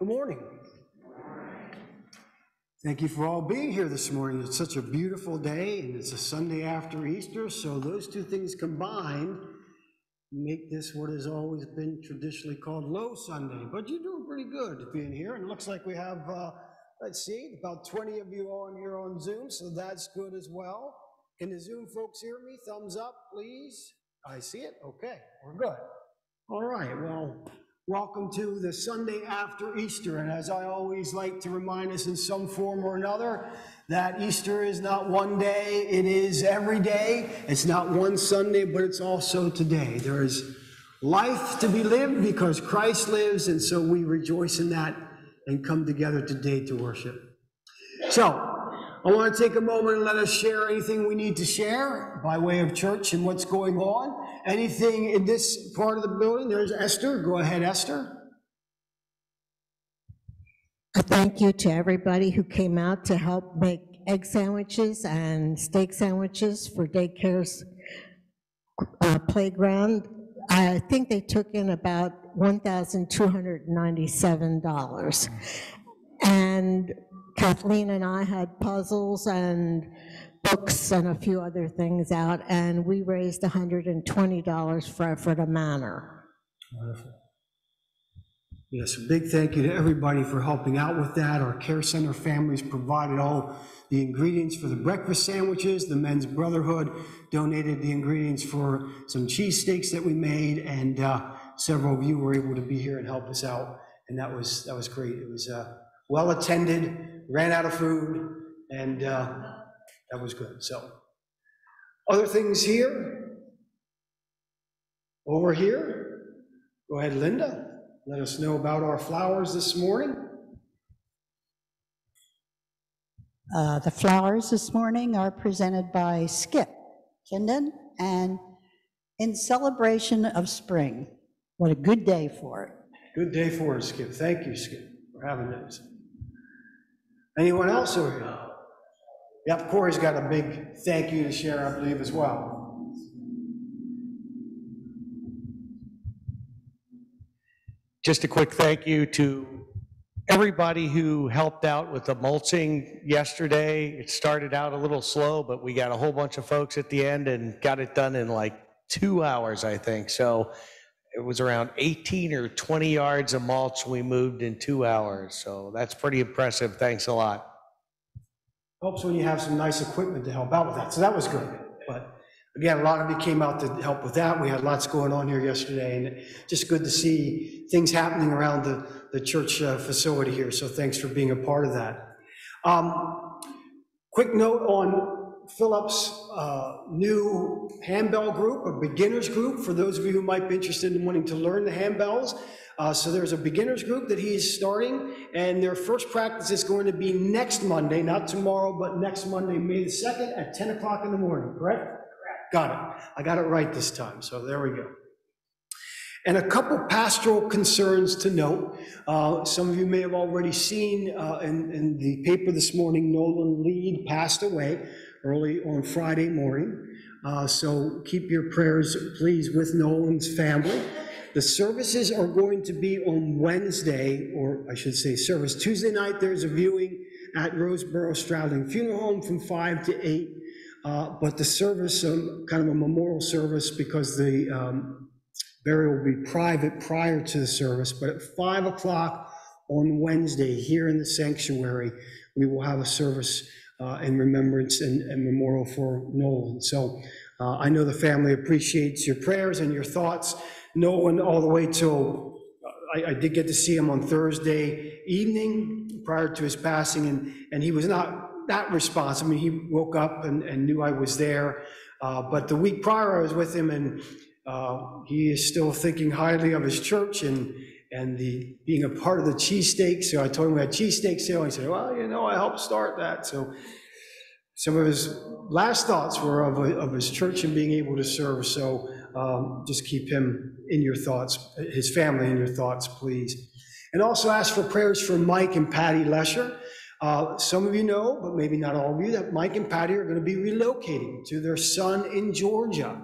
Good morning. Thank you for all being here this morning. It's such a beautiful day, and it's a Sunday after Easter, so those two things combined make this what has always been traditionally called Low Sunday. But you're doing pretty good being here, and it looks like we have, uh, let's see, about 20 of you on here on Zoom, so that's good as well. Can the Zoom folks hear me? Thumbs up, please. I see it. Okay, we're good. All right, well, Welcome to the Sunday after Easter. And as I always like to remind us in some form or another, that Easter is not one day, it is every day. It's not one Sunday, but it's also today. There is life to be lived because Christ lives, and so we rejoice in that and come together today to worship. So, I want to take a moment and let us share anything we need to share by way of church and what's going on. Anything in this part of the building? There's Esther. Go ahead, Esther. A thank you to everybody who came out to help make egg sandwiches and steak sandwiches for daycare's uh, playground. I think they took in about $1,297. And Kathleen and I had puzzles and books and a few other things out, and we raised $120 for Ephrata Manor. Wonderful. Yes, a big thank you to everybody for helping out with that. Our care center families provided all the ingredients for the breakfast sandwiches. The Men's Brotherhood donated the ingredients for some cheesesteaks that we made, and uh, several of you were able to be here and help us out, and that was that was great. It was uh, well attended, ran out of food, and uh, that was good. So, other things here, over here. Go ahead, Linda. Let us know about our flowers this morning. Uh, the flowers this morning are presented by Skip Kinden, and in celebration of spring. What a good day for it. Good day for it, Skip. Thank you, Skip, for having this. Anyone else over here? Yep, Corey's got a big thank you to share, I believe, as well. Just a quick thank you to everybody who helped out with the mulching yesterday. It started out a little slow, but we got a whole bunch of folks at the end and got it done in like two hours, I think. So it was around 18 or 20 yards of mulch we moved in two hours. So that's pretty impressive. Thanks a lot. Helps when you have some nice equipment to help out with that. So that was good. But again, a lot of you came out to help with that. We had lots going on here yesterday, and just good to see things happening around the, the church uh, facility here. So thanks for being a part of that. Um, quick note on Philip's uh, new handbell group, a beginners group, for those of you who might be interested in wanting to learn the handbells. Uh, so there's a beginners group that he's starting, and their first practice is going to be next Monday, not tomorrow, but next Monday, May the 2nd at 10 o'clock in the morning, correct? Correct. Got it. I got it right this time, so there we go. And a couple pastoral concerns to note. Uh, some of you may have already seen uh, in, in the paper this morning, Nolan Lead passed away early on Friday morning. Uh, so keep your prayers, please, with Nolan's family. The services are going to be on Wednesday, or I should say service. Tuesday night, there's a viewing at Roseboro Stradling Funeral Home from 5 to 8. Uh, but the service, um, kind of a memorial service, because the um, burial will be private prior to the service. But at 5 o'clock on Wednesday, here in the sanctuary, we will have a service uh, in remembrance and, and, memorial for Nolan. So uh, I know the family appreciates your prayers and your thoughts. Nolan, all the way till I, I, did get to see him on Thursday evening prior to his passing, and, and he was not that responsive. I mean, he woke up and, and knew I was there. Uh, but the week prior, I was with him, and uh, he is still thinking highly of his church and and the being a part of the cheesesteak. So I told him we had cheesesteak sale. He said, well, you know, I helped start that. So some of his last thoughts were of, of his church and being able to serve. So um, just keep him in your thoughts, his family in your thoughts, please. And also ask for prayers for Mike and Patty Lesher. Uh, some of you know, but maybe not all of you, that Mike and Patty are going to be relocating to their son in Georgia.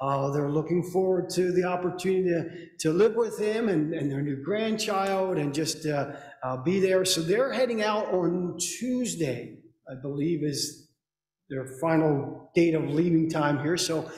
Uh, They're looking forward to the opportunity to, to live with him and, and their new grandchild and just uh, uh, be there. So they're heading out on Tuesday, I believe is their final date of leaving time here. So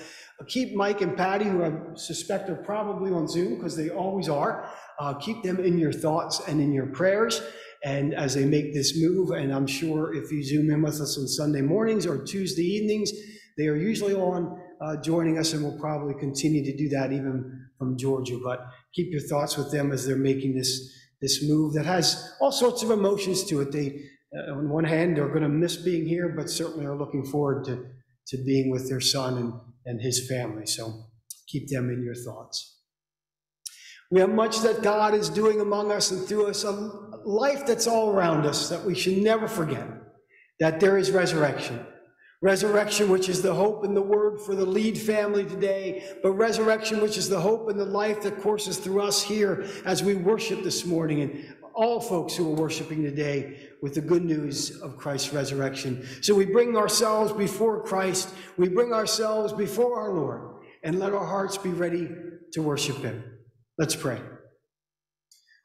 keep Mike and Patty, who I suspect are probably on Zoom because they always are, uh, keep them in your thoughts and in your prayers. And as they make this move, and I'm sure if you Zoom in with us on Sunday mornings or Tuesday evenings, they are usually on uh, joining us and will probably continue to do that even from Georgia. But keep your thoughts with them as they're making this, this move that has all sorts of emotions to it. They, uh, on one hand, they're going to miss being here, but certainly are looking forward to, to being with their son and, and his family. So keep them in your thoughts. We have much that God is doing among us and through us, a life that's all around us that we should never forget that there is resurrection. Resurrection, which is the hope and the word for the lead family today, but resurrection, which is the hope and the life that courses through us here as we worship this morning and all folks who are worshiping today with the good news of Christ's resurrection. So we bring ourselves before Christ, we bring ourselves before our Lord, and let our hearts be ready to worship Him. Let's pray.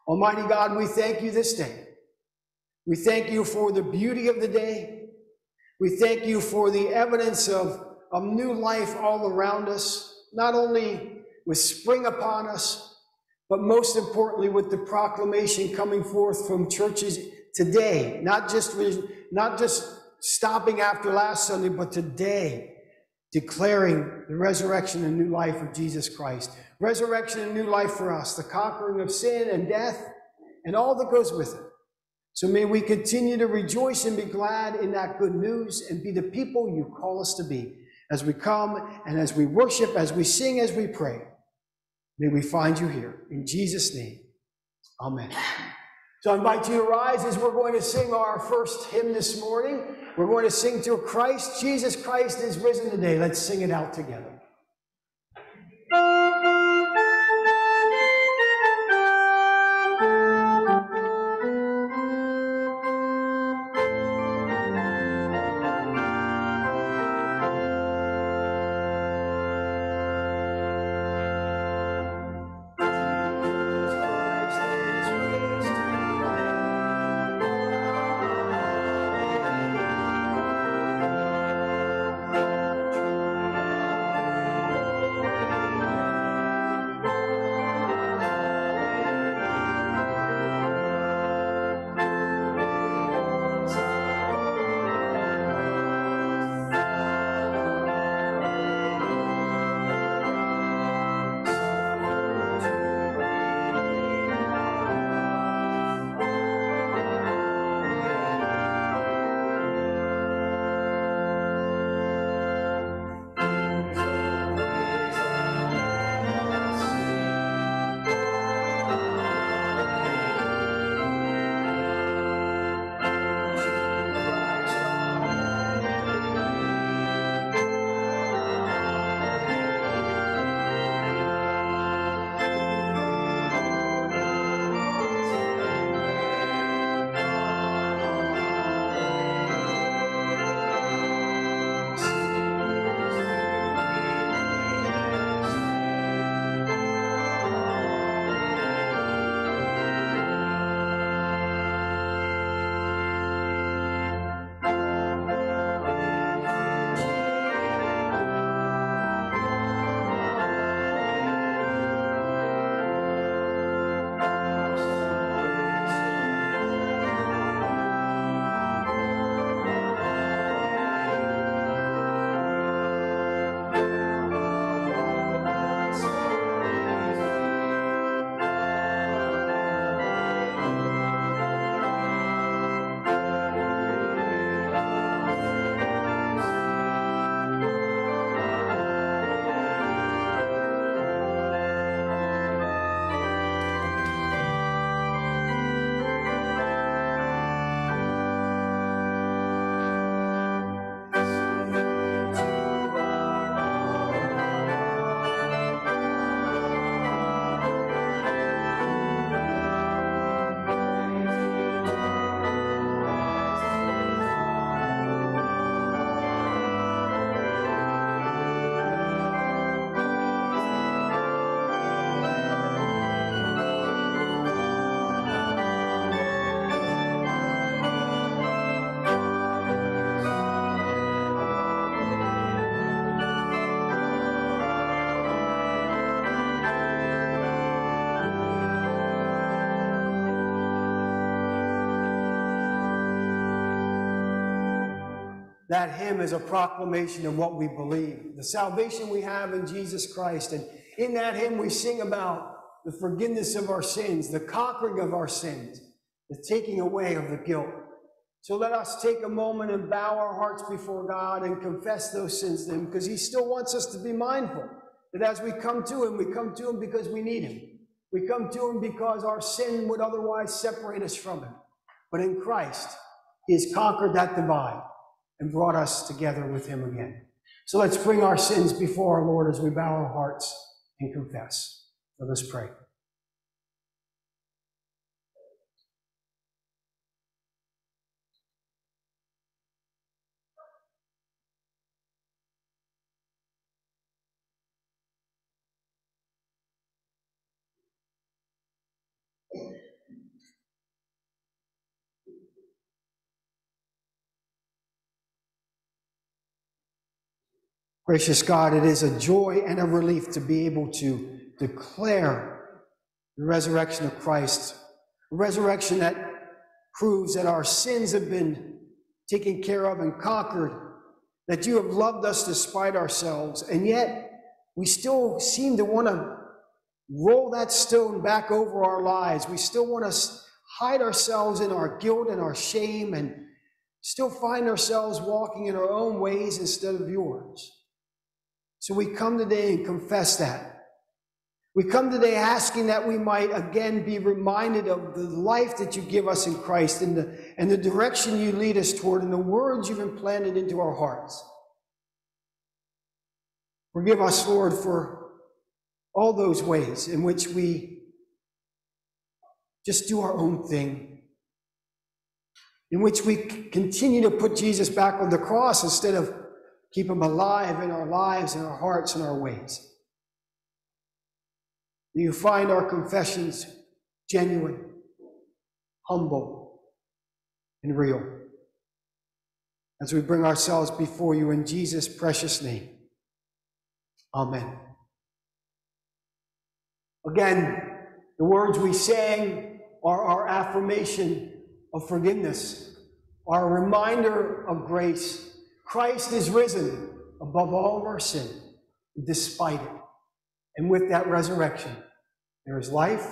Almighty God, we thank you this day. We thank you for the beauty of the day. We thank you for the evidence of, of new life all around us, not only with spring upon us, but most importantly with the proclamation coming forth from churches today, not just, not just stopping after last Sunday, but today, declaring the resurrection and new life of Jesus Christ. Resurrection and new life for us, the conquering of sin and death, and all that goes with it. So may we continue to rejoice and be glad in that good news and be the people you call us to be as we come and as we worship, as we sing, as we pray. May we find you here. In Jesus' name, amen. So I invite you to rise as we're going to sing our first hymn this morning. We're going to sing to Christ. Jesus Christ is risen today. Let's sing it out together. That hymn is a proclamation of what we believe, the salvation we have in Jesus Christ. And in that hymn, we sing about the forgiveness of our sins, the conquering of our sins, the taking away of the guilt. So let us take a moment and bow our hearts before God and confess those sins to Him because He still wants us to be mindful that as we come to Him, we come to Him because we need Him. We come to Him because our sin would otherwise separate us from Him. But in Christ, He has conquered that divide and brought us together with Him again. So let's bring our sins before our Lord as we bow our hearts and confess. Let us pray. Gracious God, it is a joy and a relief to be able to declare the resurrection of Christ, a resurrection that proves that our sins have been taken care of and conquered, that you have loved us despite ourselves, and yet we still seem to want to roll that stone back over our lives. We still want to hide ourselves in our guilt and our shame and still find ourselves walking in our own ways instead of yours. So we come today and confess that. We come today asking that we might again be reminded of the life that you give us in Christ and the, and the direction you lead us toward and the words you've implanted into our hearts. Forgive us, Lord, for all those ways in which we just do our own thing, in which we continue to put Jesus back on the cross instead of keep them alive in our lives, in our hearts, and our ways. Do you find our confessions genuine, humble, and real? As we bring ourselves before you in Jesus' precious name. Amen. Again, the words we sang are our affirmation of forgiveness, our reminder of grace. Christ is risen above all of our sin, despite it. And with that resurrection, there is life,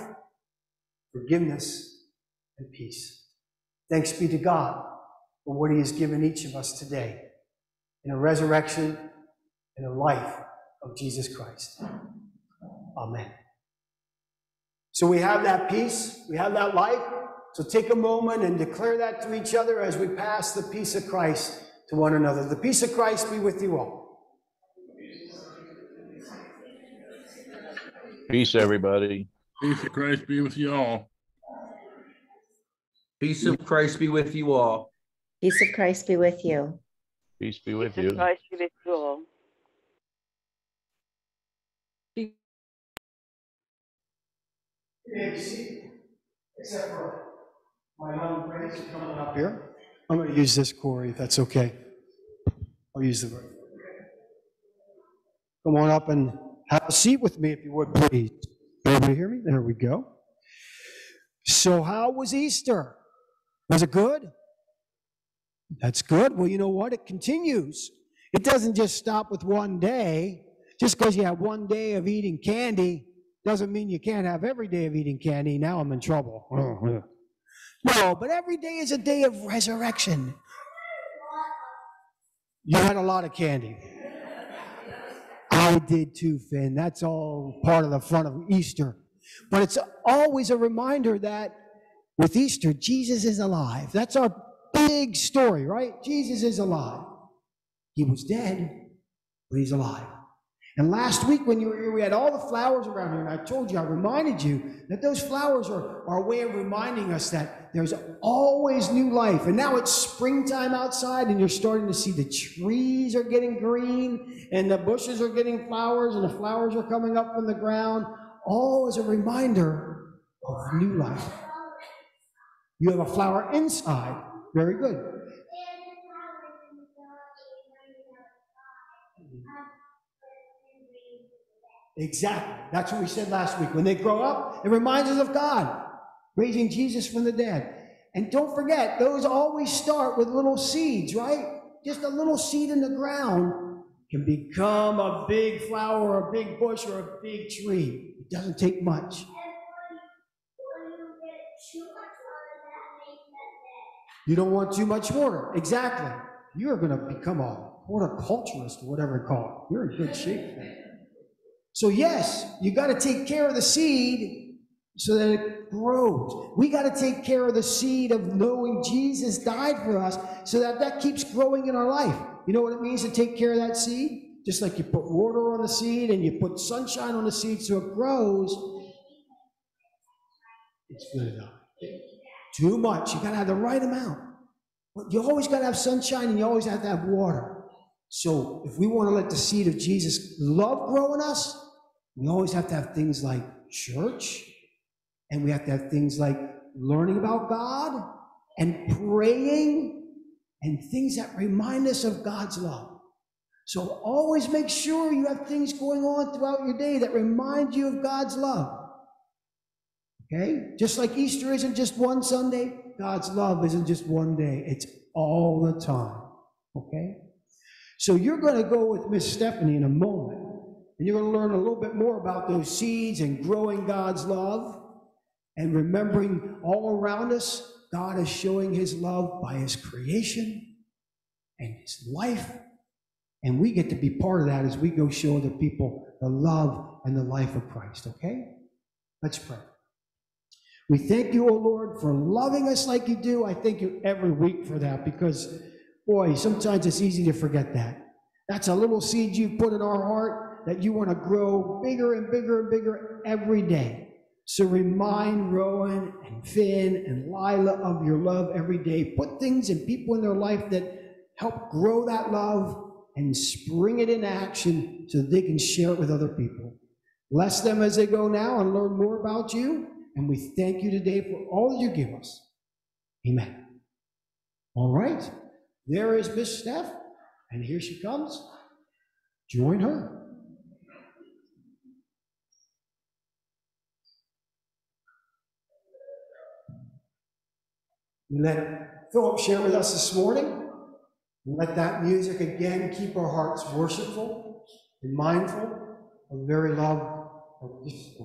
forgiveness, and peace. Thanks be to God for what He has given each of us today in a resurrection and a life of Jesus Christ. Amen. So we have that peace, we have that life. So take a moment and declare that to each other as we pass the peace of Christ to one another. The peace of Christ be with you all. Peace, everybody. Peace of Christ be with you all. Peace of Christ be with you all. Peace of Christ be with you. Peace be with you. Christ be with you all. Except for my young friends coming up here. I'm going to use this, Corey, if that's okay. I'll use the. Word. Come on up and have a seat with me if you would, please. Everybody hear me? There we go. So, how was Easter? Was it good? That's good. Well, you know what? It continues. It doesn't just stop with one day. Just because you have one day of eating candy doesn't mean you can't have every day of eating candy. Now I'm in trouble. Oh, No, but every day is a day of resurrection. You had a lot of candy. I did too, Finn. That's all part of the fun of Easter. But it's always a reminder that with Easter, Jesus is alive. That's our big story, right? Jesus is alive. He was dead, but he's alive. And last week when you were here, we had all the flowers around here, and I told you, I reminded you that those flowers are, are a way of reminding us that there's always new life. And now it's springtime outside, and you're starting to see the trees are getting green, and the bushes are getting flowers, and the flowers are coming up from the ground, all as a reminder of new life. You have a flower inside. Very good. Exactly. That's what we said last week. When they grow up, it reminds us of God, raising Jesus from the dead. And don't forget, those always start with little seeds, right? just a little seed in the ground can become a big flower, or a big bush, or a big tree. It doesn't take much. You don't want too much water. Exactly. You're going to become a horticulturist or whatever you call it. You're in good shape. So, yes, you got to take care of the seed so that it grows. We got to take care of the seed of knowing Jesus died for us so that that keeps growing in our life. You know what it means to take care of that seed? Just like you put water on the seed and you put sunshine on the seed so it grows. It's good enough. Too much. You got to have the right amount. You always got to have sunshine and you always have to have water. So if we want to let the seed of Jesus love grow in us, we always have to have things like church, and we have to have things like learning about God and praying and things that remind us of God's love. So always make sure you have things going on throughout your day that remind you of God's love. Okay? Just like Easter isn't just one Sunday, God's love isn't just one day, it's all the time. Okay? So you're going to go with Miss Stephanie in a moment, and you're going to learn a little bit more about those seeds and growing God's love and remembering all around us, God is showing his love by his creation and his life. And we get to be part of that as we go show other people the love and the life of Christ, okay? Let's pray. We thank you, O Lord, for loving us like you do. I thank you every week for that because, boy, sometimes it's easy to forget that. That's a little seed you've put in our heart that you want to grow bigger and bigger and bigger every day. So remind Rowan and Finn and Lila of your love every day. Put things and people in their life that help grow that love and spring it into action so they can share it with other people. Bless them as they go now and learn more about you. And we thank you today for all you give us. Amen. All right. There is Miss Steph, and here she comes. Join her. Let Philip share with us this morning. And let that music again keep our hearts worshipful and mindful of the very love of this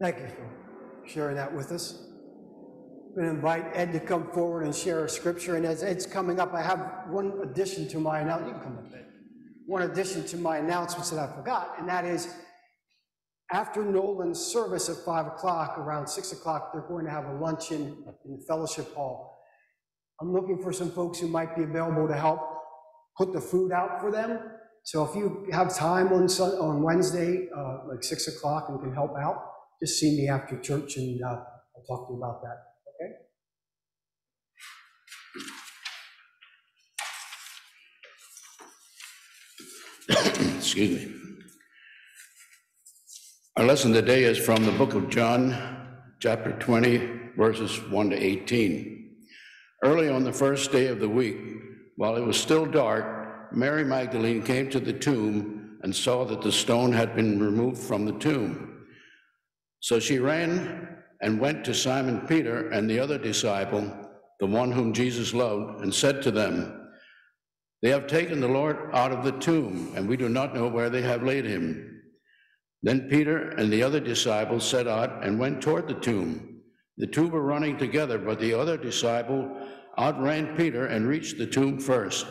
Thank you for sharing that with us. I'm going to invite Ed to come forward and share a scripture, and as Ed's coming up, I have one addition to my, annou- you can come up, Ed. One addition to my announcements that I forgot, and that is, after Nolan's service at 5 o'clock, around 6 o'clock, they're going to have a luncheon in the fellowship hall. I'm looking for some folks who might be available to help put the food out for them. So if you have time on Sun, on Wednesday, uh, like 6 o'clock, and can help out, just see me after church, and uh, I'll talk to you about that, okay? Excuse me. Our lesson today is from the book of John, chapter 20, verses 1 to 18. Early on the first day of the week, while it was still dark, Mary Magdalene came to the tomb and saw that the stone had been removed from the tomb. So she ran and went to Simon Peter and the other disciple, the one whom Jesus loved, and said to them, They have taken the Lord out of the tomb, and we do not know where they have laid him. Then Peter and the other disciple set out and went toward the tomb. The two were running together, but the other disciple outran Peter and reached the tomb first.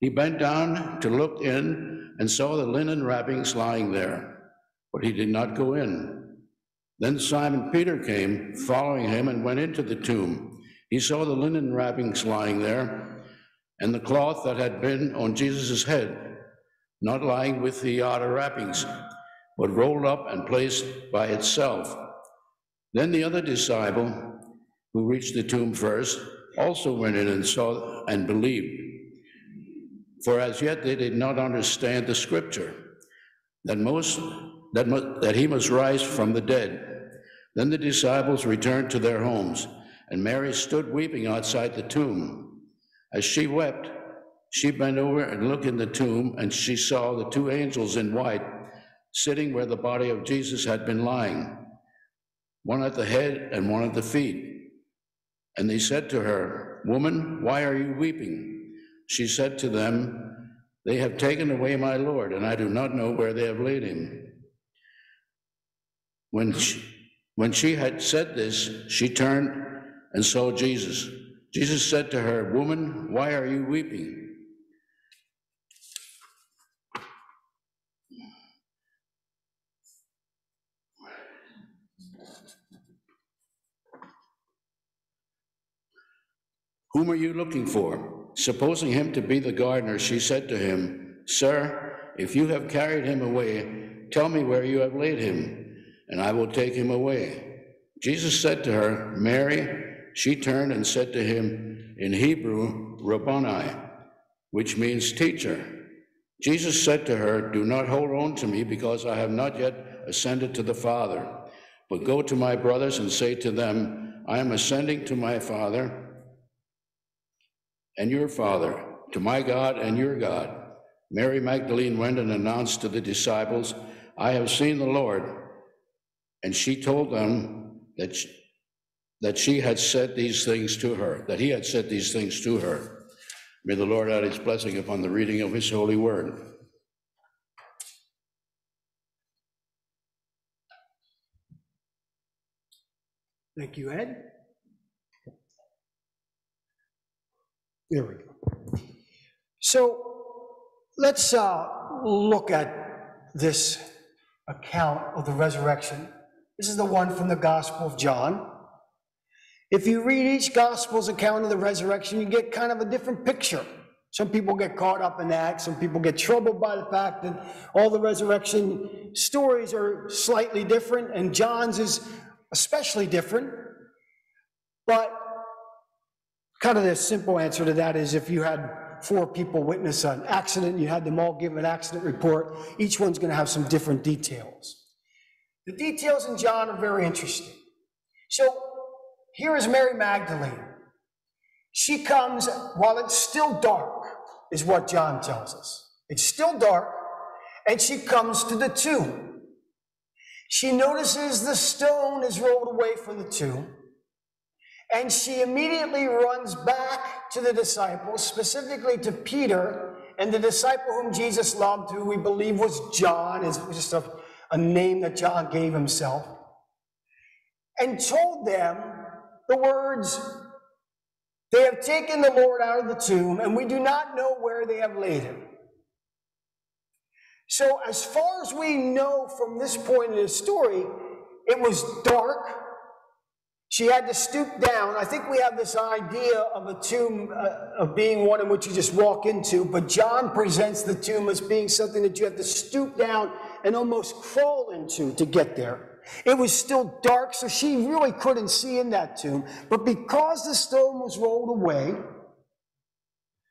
He bent down to look in and saw the linen wrappings lying there, but he did not go in. Then Simon Peter came, following him, and went into the tomb. He saw the linen wrappings lying there, and the cloth that had been on Jesus' head, not lying with the outer wrappings, but rolled up and placed by itself. Then the other disciple, who reached the tomb first, also went in and saw and believed. For as yet they did not understand the scripture, that most that, that he must rise from the dead. Then the disciples returned to their homes, and Mary stood weeping outside the tomb. As she wept, she bent over and looked in the tomb, and she saw the two angels in white sitting where the body of Jesus had been lying, one at the head and one at the feet. And they said to her, Woman, why are you weeping? She said to them, They have taken away my Lord, and I do not know where they have laid him. When she, when she had said this, she turned and saw Jesus. Jesus said to her, Woman, why are you weeping? Whom are you looking for? Supposing him to be the gardener, she said to him, Sir, if you have carried him away, tell me where you have laid him, and I will take him away. Jesus said to her, Mary. She turned and said to him in Hebrew, Rabboni, which means teacher. Jesus said to her, Do not hold on to me, because I have not yet ascended to the Father. But go to my brothers and say to them, I am ascending to my Father and your Father, to my God and your God. Mary Magdalene went and announced to the disciples, I have seen the Lord. And she told them that she, that she had said these things to her, that he had said these things to her. May the Lord add his blessing upon the reading of his holy word. Thank you, Ed. There we go. So let's uh, look at this account of the resurrection. This is the one from the Gospel of John. If you read each Gospel's account of the resurrection, you get kind of a different picture. Some people get caught up in that. Some people get troubled by the fact that all the resurrection stories are slightly different, and John's is especially different. But kind of the simple answer to that is if you had four people witness an accident, you had them all give an accident report, each one's going to have some different details. The details in John are very interesting. So here is Mary Magdalene. She comes while it's still dark, is what John tells us. It's still dark, and she comes to the tomb. She notices the stone is rolled away from the tomb, and she immediately runs back to the disciples, specifically to Peter and the disciple whom Jesus loved, who we believe was John, is just a, a name that John gave himself. and told them the words, They have taken the Lord out of the tomb, and we do not know where they have laid him. So, as far as we know from this point in the story, it was dark. She had to stoop down. I think we have this idea of a tomb uh, of being one in which you just walk into, but John presents the tomb as being something that you have to stoop down and almost crawl into to get there. It was still dark, so she really couldn't see in that tomb. But because the stone was rolled away,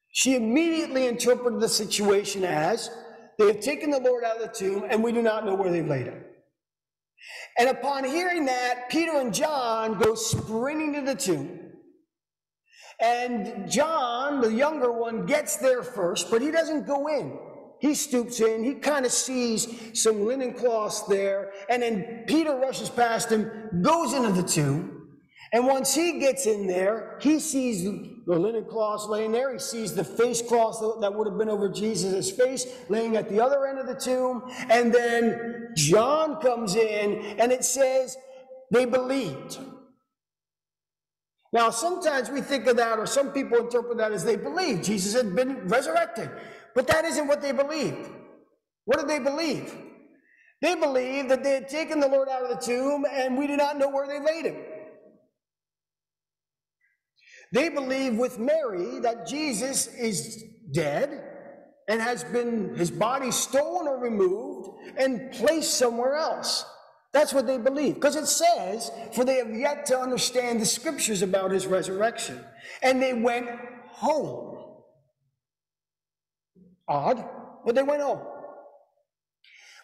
she immediately interpreted the situation as they have taken the Lord out of the tomb, and we do not know where they've laid him. And upon hearing that, Peter and John go sprinting to the tomb. And John, the younger one, gets there first, but he doesn't go in. He stoops in, he kind of sees some linen cloths there, and then Peter rushes past him, goes into the tomb. And once he gets in there, he sees the linen cloths laying there. He sees the face cloth that would have been over Jesus' face laying at the other end of the tomb. And then John comes in, and it says they believed. Now, sometimes we think of that, or some people interpret that as they believed Jesus had been resurrected. But that isn't what they believed. What did they believe? They believed that they had taken the Lord out of the tomb, and we do not know where they laid him. They believe with Mary that Jesus is dead and has been his body stolen or removed and placed somewhere else. That's what they believe. Because it says, for they have yet to understand the scriptures about his resurrection. And they went home. Odd, but they went home.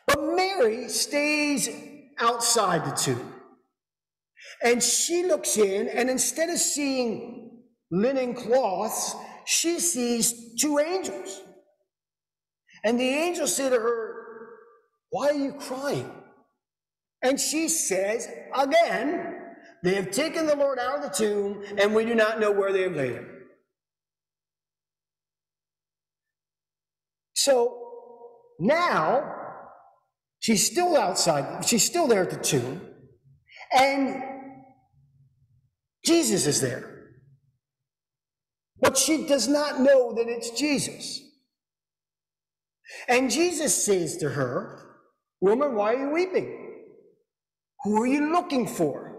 But Mary stays outside the tomb. And she looks in, and instead of seeing linen cloths, she sees two angels. And the angels say to her, Why are you crying? And she says, Again, they have taken the Lord out of the tomb, and we do not know where they have laid him. So now she's still outside, she's still there at the tomb, and Jesus is there. But she does not know that it's Jesus. And Jesus says to her, Woman, why are you weeping? Who are you looking for?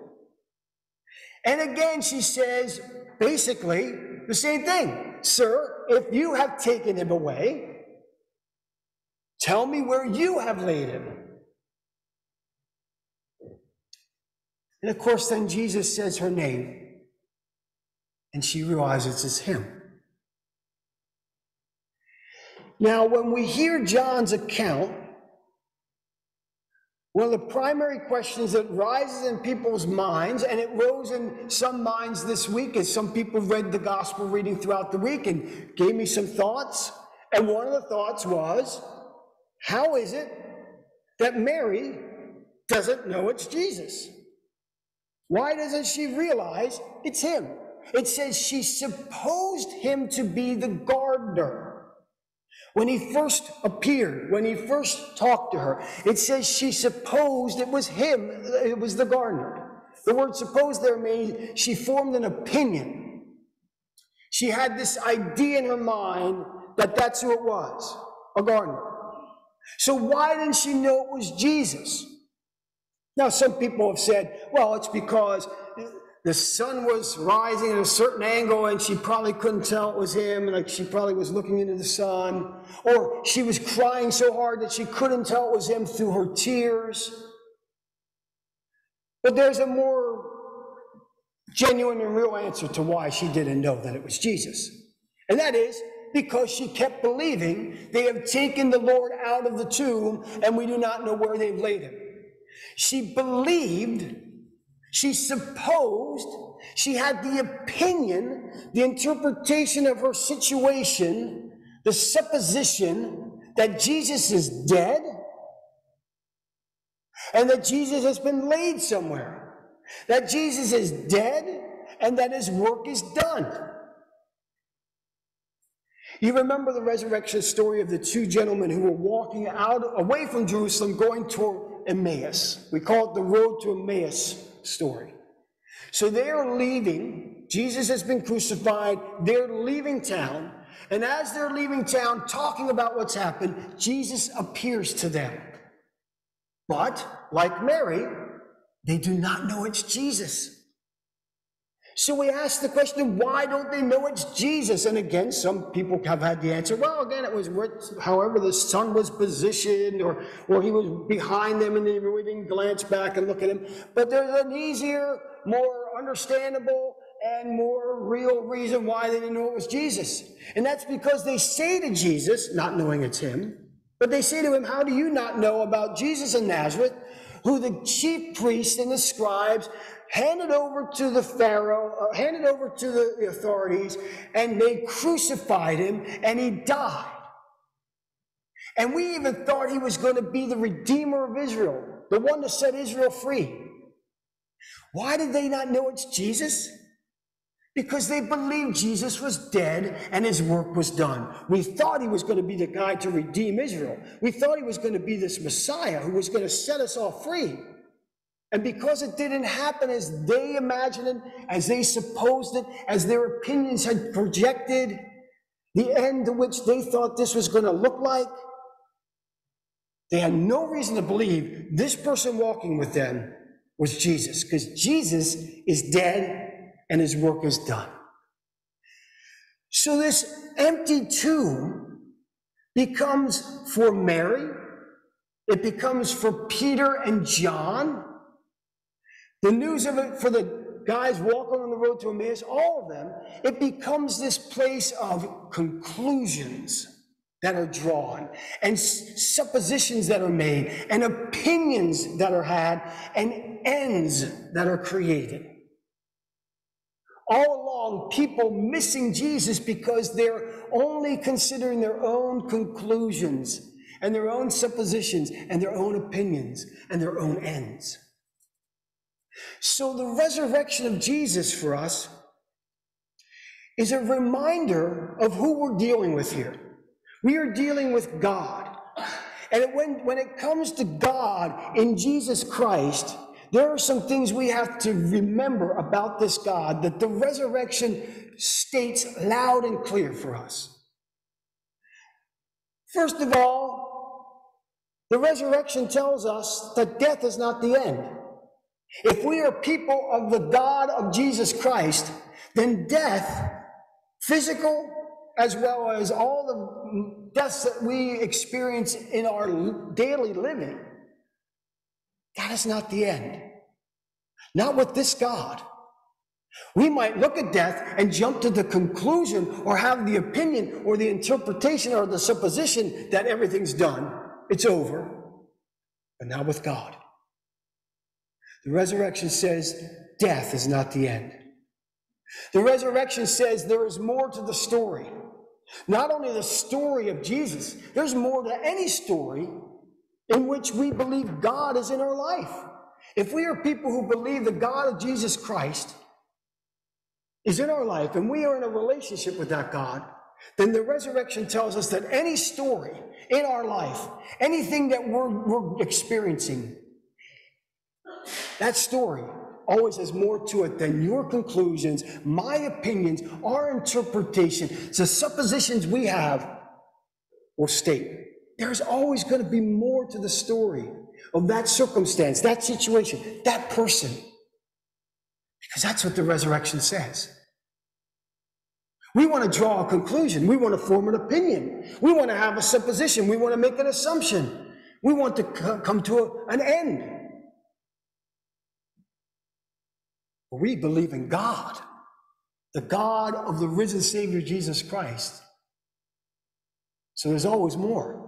And again, she says basically the same thing Sir, if you have taken him away, tell me where you have laid him. And of course, then Jesus says her name and she realizes it's him. Now, when we hear John's account, one of the primary questions that rises in people's minds, and it rose in some minds this week as some people read the gospel reading throughout the week and gave me some thoughts. And one of the thoughts was, how is it that Mary doesn't know it's Jesus? Why doesn't she realize it's him? It says she supposed him to be the gardener. When he first appeared, when he first talked to her, it says she supposed it was him, it was the gardener. The word suppose there means she formed an opinion. She had this idea in her mind that that's who it was, a gardener. So why didn't she know it was Jesus? Now, some people have said, well, it's because the sun was rising at a certain angle and she probably couldn't tell it was him, like she probably was looking into the sun. Or she was crying so hard that she couldn't tell it was him through her tears. But there's a more genuine and real answer to why she didn't know that it was Jesus. And that is because she kept believing they have taken the Lord out of the tomb and we do not know where they've laid him. She believed she supposed, she had the opinion, the interpretation of her situation, the supposition that Jesus is dead and that Jesus has been laid somewhere, that Jesus is dead and that his work is done. You remember the resurrection story of the two gentlemen who were walking out away from Jerusalem going toward Emmaus. We call it the road to Emmaus story. So they are leaving. Jesus has been crucified. They're leaving town. And as they're leaving town, talking about what's happened, Jesus appears to them. But, like Mary, they do not know it's Jesus. So we ask the question, why don't they know it's Jesus? And again, some people have had the answer, well, again, it was what, however the sun was positioned, or, or he was behind them and they really didn't glance back and look at him. But there's an easier, more understandable, and more real reason why they didn't know it was Jesus. And that's because they say to Jesus, not knowing it's him, but they say to him, How do you not know about Jesus of Nazareth, who the chief priests and the scribes handed over to the Pharaoh, uh, handed over to the authorities, and they crucified him and he died? And we even thought he was going to be the redeemer of Israel, the one to set Israel free. Why did they not know it's Jesus? Because they believed Jesus was dead and his work was done. We thought he was going to be the guy to redeem Israel. We thought he was going to be this Messiah who was going to set us all free. And because it didn't happen as they imagined it, as they supposed it, as their opinions had projected, the end to which they thought this was going to look like, they had no reason to believe this person walking with them was Jesus, because Jesus is dead and his work is done. So this empty tomb becomes for Mary, it becomes for Peter and John. The news of it for the guys walking on the road to Emmaus, all of them, it becomes this place of conclusions that are drawn and suppositions that are made and opinions that are had and ends that are created all along people missing Jesus because they're only considering their own conclusions and their own suppositions and their own opinions and their own ends. So the resurrection of Jesus for us is a reminder of who we're dealing with here. We are dealing with God. And when, when it comes to God in Jesus Christ, there are some things we have to remember about this God that the resurrection states loud and clear for us. First of all, the resurrection tells us that death is not the end. If we are people of the God of Jesus Christ, then death, physical as well as all the deaths that we experience in our daily living, that is not the end. Not with this God. We might look at death and jump to the conclusion or have the opinion or the interpretation or the supposition that everything's done, it's over. But not with God. The resurrection says death is not the end. The resurrection says there is more to the story. Not only the story of Jesus, there's more to any story in which we believe God is in our life. If we are people who believe the God of Jesus Christ is in our life and we are in a relationship with that God, then the resurrection tells us that any story in our life, anything that we're, we're experiencing, that story always has more to it than your conclusions, my opinions, our interpretation, the suppositions we have or state. There's always going to be more to the story of that circumstance, that situation, that person. Because that's what the resurrection says. We want to draw a conclusion. We want to form an opinion. We want to have a supposition. We want to make an assumption. We want to come to a, an end. We believe in God, the God of the risen Savior Jesus Christ. So there's always more.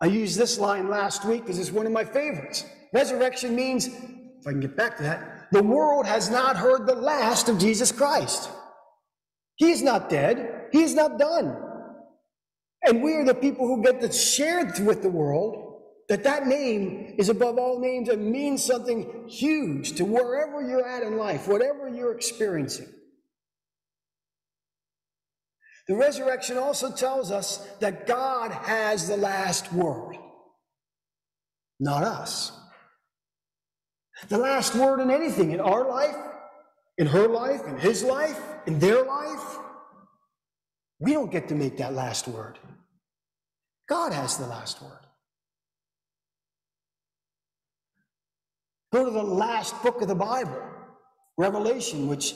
I used this line last week because it's one of my favorites. Resurrection means, if I can get back to that, the world has not heard the last of Jesus Christ. He is not dead, he is not done. And we are the people who get to share with the world that that name is above all names and means something huge to wherever you're at in life, whatever you're experiencing. The resurrection also tells us that God has the last word, not us. The last word in anything, in our life, in her life, in his life, in their life. We don't get to make that last word. God has the last word. Go to the last book of the Bible, Revelation, which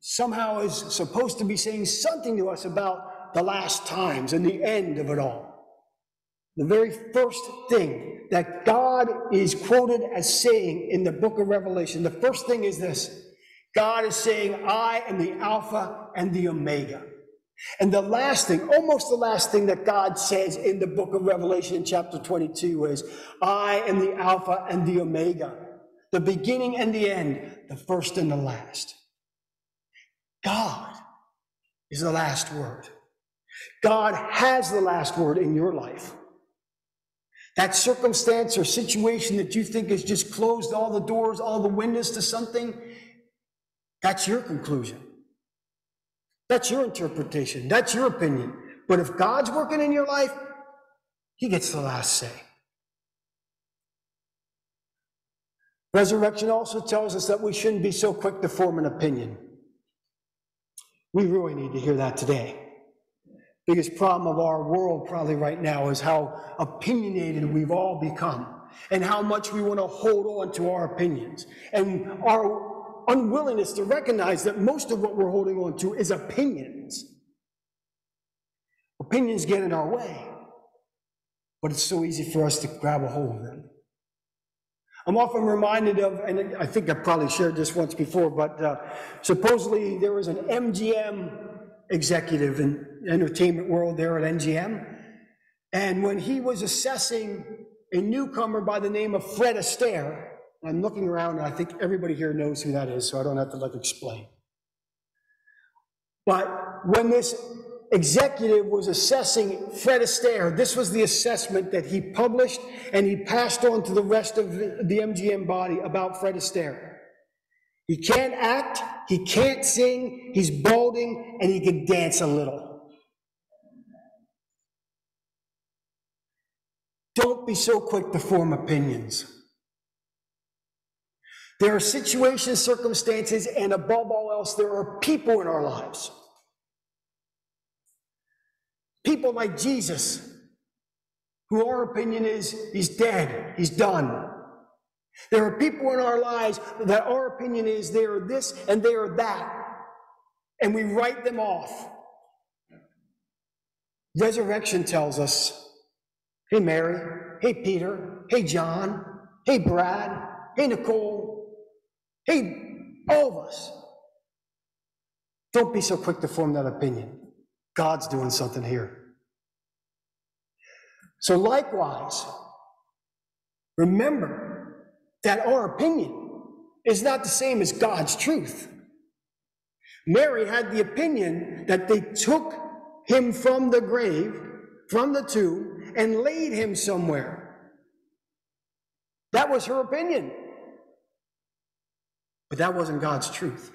somehow is supposed to be saying something to us about the last times and the end of it all. The very first thing that God is quoted as saying in the book of Revelation, the first thing is this God is saying, I am the Alpha and the Omega. And the last thing, almost the last thing that God says in the book of Revelation chapter 22 is, I am the Alpha and the Omega, the beginning and the end, the first and the last. God is the last word. God has the last word in your life. That circumstance or situation that you think has just closed all the doors, all the windows to something, that's your conclusion. That's your interpretation. That's your opinion. But if God's working in your life, He gets the last say. Resurrection also tells us that we shouldn't be so quick to form an opinion. We really need to hear that today. Biggest problem of our world probably right now is how opinionated we've all become and how much we want to hold on to our opinions and our unwillingness to recognize that most of what we're holding on to is opinions. Opinions get in our way, but it's so easy for us to grab a hold of them. I'm often reminded of, and I think I probably shared this once before, but uh, supposedly there was an MGM executive in the entertainment world there at MGM, and when he was assessing a newcomer by the name of Fred Astaire, I'm looking around, and I think everybody here knows who that is, so I don't have to like explain. But when this executive was assessing Fred Astaire, this was the assessment that he published and he passed on to the rest of the, MGM body about Fred Astaire. He can't act, he can't sing, he's balding, and he can dance a little. Don't be so quick to form opinions. There are situations, circumstances, and above all else, there are people in our lives. People like Jesus, who our opinion is he's dead, he's done. There are people in our lives that our opinion is they are this and they are that, and we write them off. Resurrection tells us hey, Mary, hey, Peter, hey, John, hey, Brad, hey, Nicole, hey, all of us. Don't be so quick to form that opinion. God's doing something here. So, likewise, remember that our opinion is not the same as God's truth. Mary had the opinion that they took him from the grave, from the tomb, and laid him somewhere. That was her opinion. But that wasn't God's truth.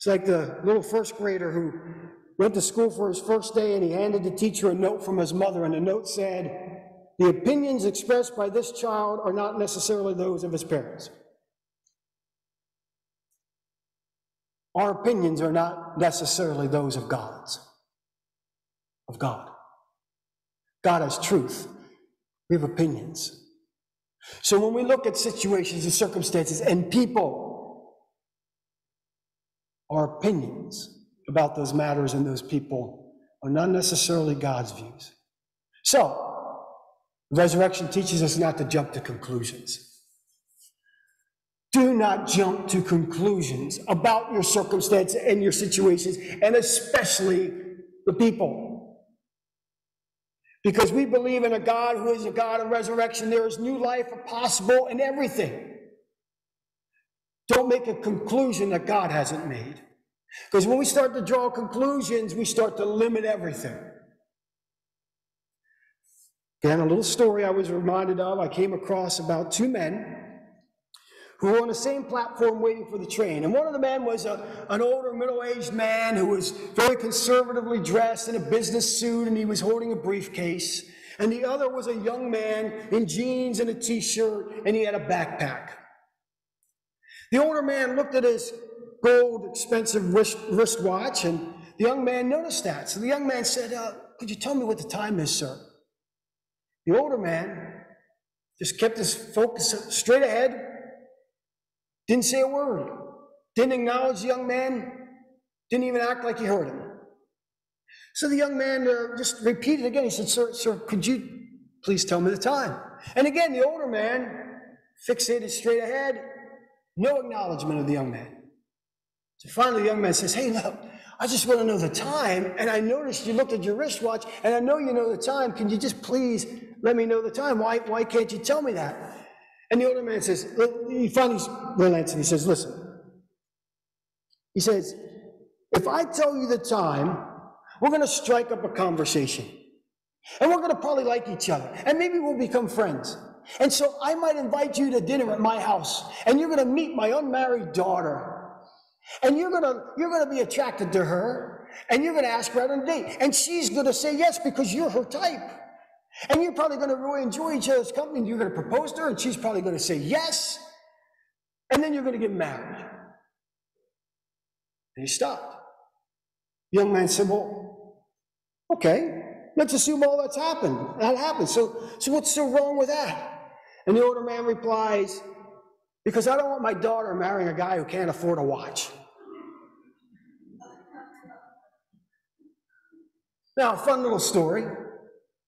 It's like the little first grader who went to school for his first day and he handed the teacher a note from his mother, and the note said, The opinions expressed by this child are not necessarily those of his parents. Our opinions are not necessarily those of God's, of God. God has truth. We have opinions. So when we look at situations and circumstances and people, our opinions about those matters and those people are not necessarily God's views. So, resurrection teaches us not to jump to conclusions. Do not jump to conclusions about your circumstances and your situations, and especially the people. Because we believe in a God who is a God of resurrection. There is new life possible in everything. Don't make a conclusion that God hasn't made. Because when we start to draw conclusions, we start to limit everything. Again, a little story I was reminded of. I came across about two men who were on the same platform waiting for the train. And one of the men was a, an older, middle aged man who was very conservatively dressed in a business suit and he was holding a briefcase. and the other was a young man in jeans and a t-shirt, and he had a backpack. The older man looked at his gold expensive wrist, wristwatch, and the young man noticed that. So the young man said, uh, Could you tell me what the time is, sir? The older man just kept his focus straight ahead, didn't say a word, didn't acknowledge the young man, didn't even act like he heard him. So the young man uh, just repeated again. He said, Sir, sir, could you please tell me the time? And again, the older man fixated straight ahead, no acknowledgement of the young man. So finally, the young man says, Hey, look, I just want to know the time. And I noticed you looked at your wristwatch, and I know you know the time. Can you just please let me know the time? Why, why can't you tell me that? And the older man says, He finally relents and he says, Listen. He says, If I tell you the time, we're going to strike up a conversation. And we're going to probably like each other. And maybe we'll become friends. And so I might invite you to dinner at my house. And you're going to meet my unmarried daughter. And you're going to, you're going to be attracted to her. And you're going to ask her out on a date. And she's going to say yes because you're her type. And you're probably going to really enjoy each other's company. You're going to propose to her. And she's probably going to say yes. And then you're going to get married. And he stopped. The young man said, Well, okay, let's assume all that's happened. That happened. So, so what's so wrong with that? And the older man replies, Because I don't want my daughter marrying a guy who can't afford a watch. Now, fun little story,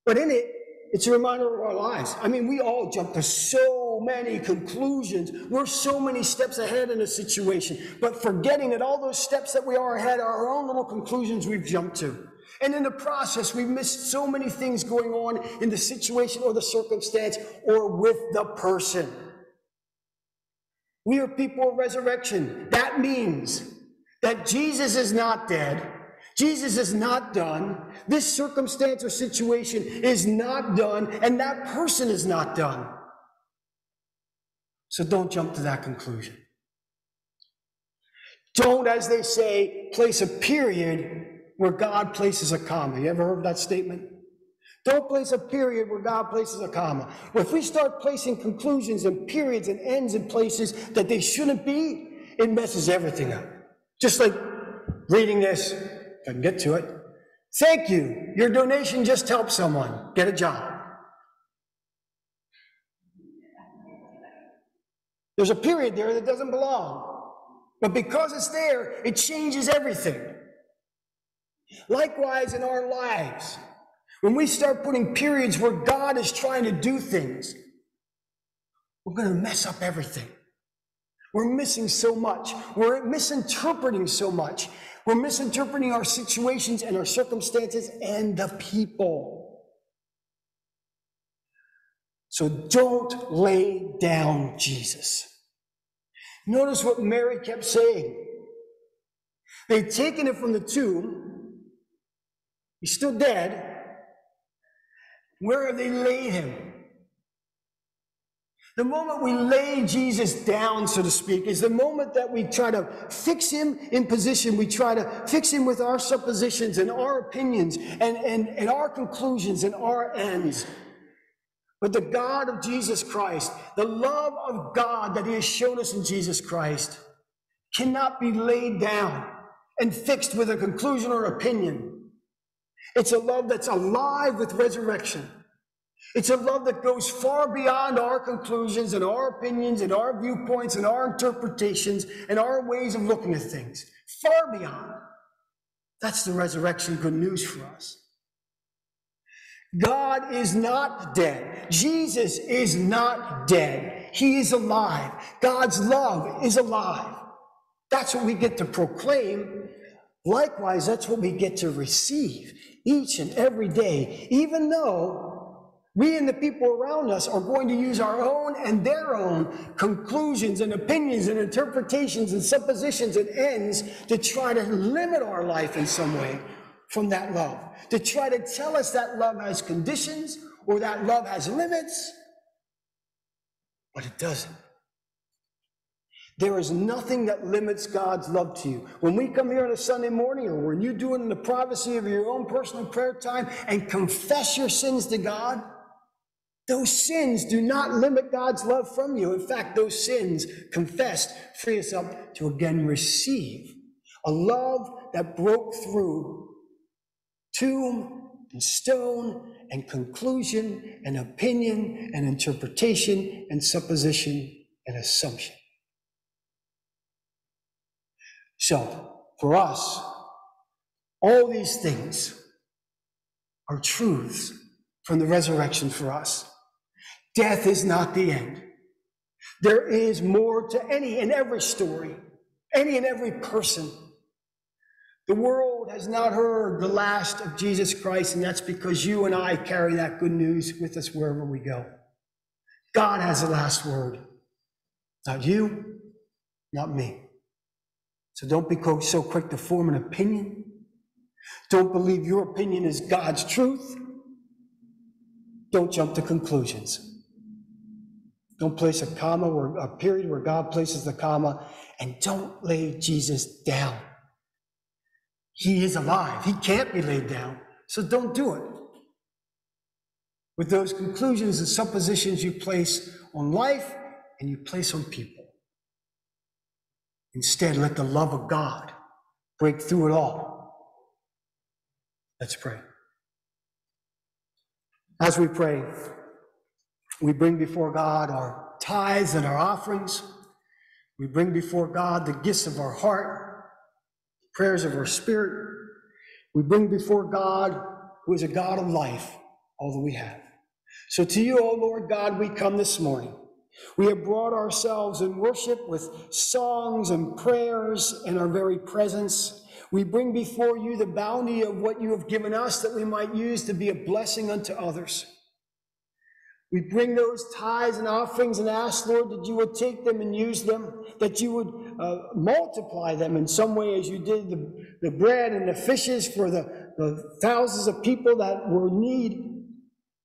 but in it, it's a reminder of our lives. I mean, we all jump to so many conclusions. We're so many steps ahead in a situation, but forgetting that all those steps that we are ahead are our own little conclusions we've jumped to. And in the process, we've missed so many things going on in the situation or the circumstance or with the person. We are people of resurrection. That means that Jesus is not dead. Jesus is not done. This circumstance or situation is not done, and that person is not done. So don't jump to that conclusion. Don't, as they say, place a period where God places a comma. You ever heard that statement? Don't place a period where God places a comma. If we start placing conclusions and periods and ends in places that they shouldn't be, it messes everything up. Just like reading this, I can get to it. Thank you. Your donation just helped someone get a job. There's a period there that doesn't belong. But because it's there, it changes everything. Likewise, in our lives, when we start putting periods where God is trying to do things, we're going to mess up everything. We're missing so much. We're misinterpreting so much. We're misinterpreting our situations and our circumstances and the people. So don't lay down Jesus. Notice what Mary kept saying. They'd taken it from the tomb. He's still dead. Where have they laid him? The moment we lay Jesus down, so to speak, is the moment that we try to fix him in position. We try to fix him with our suppositions and our opinions and, and, and our conclusions and our ends. But the God of Jesus Christ, the love of God that he has shown us in Jesus Christ, cannot be laid down and fixed with a conclusion or opinion. It's a love that's alive with resurrection. It's a love that goes far beyond our conclusions and our opinions and our viewpoints and our interpretations and our ways of looking at things. Far beyond. That's the resurrection good news for us. God is not dead. Jesus is not dead. He is alive. God's love is alive. That's what we get to proclaim. Likewise, that's what we get to receive each and every day, even though we and the people around us are going to use our own and their own conclusions and opinions and interpretations and suppositions and ends to try to limit our life in some way from that love, to try to tell us that love has conditions or that love has limits, but it doesn't. There is nothing that limits God's love to you. When we come here on a Sunday morning or when you do it in the privacy of your own personal prayer time and confess your sins to God, those sins do not limit God's love from you. In fact, those sins confessed free us up to again receive a love that broke through tomb and stone and conclusion and opinion and interpretation and supposition and assumption. So, for us, all these things are truths from the resurrection for us. Death is not the end. There is more to any and every story, any and every person. The world has not heard the last of Jesus Christ, and that's because you and I carry that good news with us wherever we go. God has the last word. Not you, not me. So don't be so quick to form an opinion. Don't believe your opinion is God's truth. Don't jump to conclusions. Don't place a comma or a period where God places the comma, and don't lay Jesus down. He is alive. He can't be laid down. So don't do it. With those conclusions and suppositions you place on life and you place on people. Instead, let the love of God break through it all. Let's pray. As we pray, we bring before God our tithes and our offerings. We bring before God the gifts of our heart, prayers of our spirit. We bring before God, who is a God of life, all that we have. So to you, O Lord God, we come this morning. We have brought ourselves in worship with songs and prayers and our very presence. We bring before you the bounty of what you have given us that we might use to be a blessing unto others. We bring those tithes and offerings and ask, Lord, that you would take them and use them, that you would uh, multiply them in some way as you did the, the bread and the fishes for the, the thousands of people that were in need.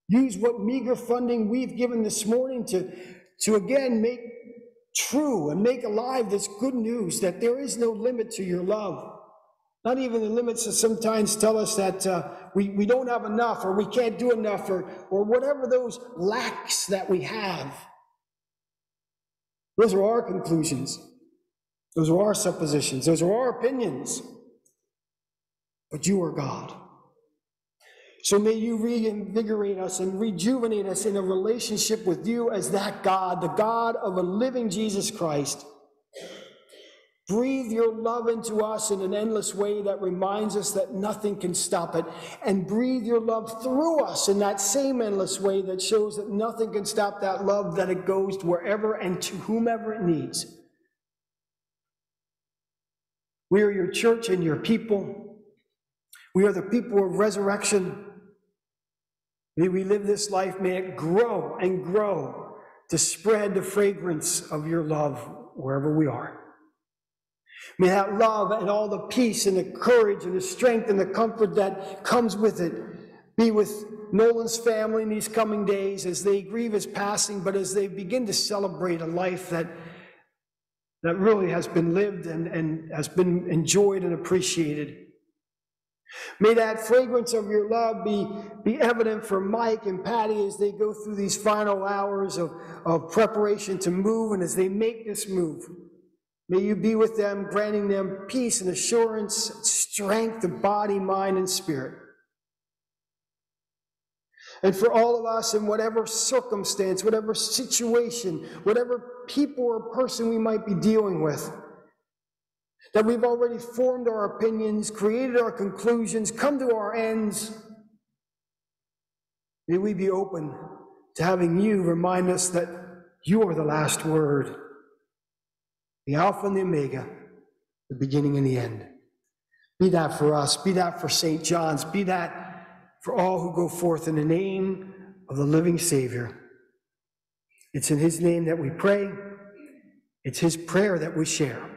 Use what meager funding we've given this morning to, to again make true and make alive this good news that there is no limit to your love. Not even the limits that sometimes tell us that uh, we, we don't have enough or we can't do enough or, or whatever those lacks that we have. Those are our conclusions. Those are our suppositions. Those are our opinions. But you are God. So may you reinvigorate us and rejuvenate us in a relationship with you as that God, the God of a living Jesus Christ. Breathe your love into us in an endless way that reminds us that nothing can stop it. And breathe your love through us in that same endless way that shows that nothing can stop that love, that it goes wherever and to whomever it needs. We are your church and your people. We are the people of resurrection. May we live this life, may it grow and grow to spread the fragrance of your love wherever we are. May that love and all the peace and the courage and the strength and the comfort that comes with it be with Nolan's family in these coming days as they grieve his passing, but as they begin to celebrate a life that, that really has been lived and, and has been enjoyed and appreciated. May that fragrance of your love be, be evident for Mike and Patty as they go through these final hours of, of preparation to move and as they make this move. May you be with them, granting them peace and assurance, strength of body, mind, and spirit. And for all of us, in whatever circumstance, whatever situation, whatever people or person we might be dealing with, that we've already formed our opinions, created our conclusions, come to our ends. May we be open to having you remind us that you are the last word, the Alpha and the Omega, the beginning and the end. Be that for us, be that for St. John's, be that for all who go forth in the name of the living Savior. It's in His name that we pray, it's His prayer that we share.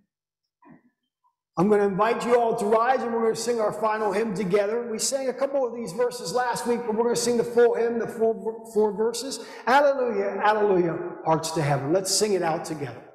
I'm going to invite you all to rise and we're going to sing our final hymn together. We sang a couple of these verses last week, but we're going to sing the full hymn, the full four verses. Hallelujah, hallelujah, hearts to heaven. Let's sing it out together.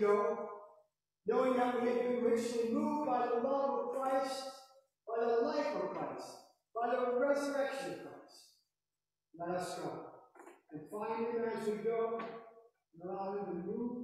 Go, knowing that we have been richly moved by the love of Christ, by the life of Christ, by the resurrection of Christ. Let us go and find him as we go, not only to move